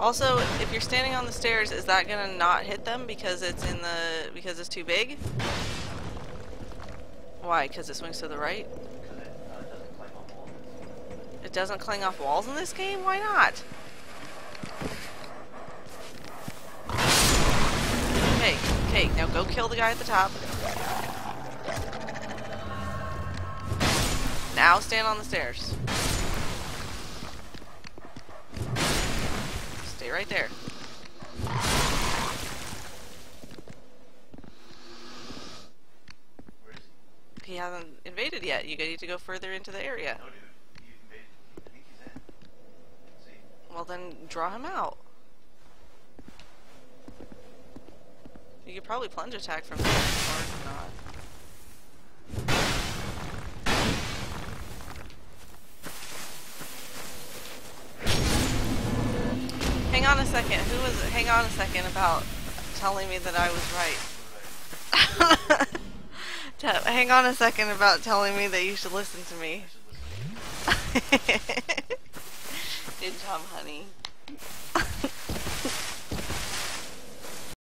Also, if you're standing on the stairs, is that gonna not hit them because it's in the because it's too big? Why? Because it swings to the right? It doesn't cling off walls in this game? Why not? Okay, okay, now go kill the guy at the top. Now stand on the stairs. Right there. Where is he? He hasn't invaded yet. You need to go further into the area. No, dude. He's invaded. I think he's in. See? Well, then draw him out. You could probably plunge attack from there on a second. Who was? Hang on a second about telling me that I was right. Hang on a second about telling me that you should listen to me. Should listen. Good job, honey.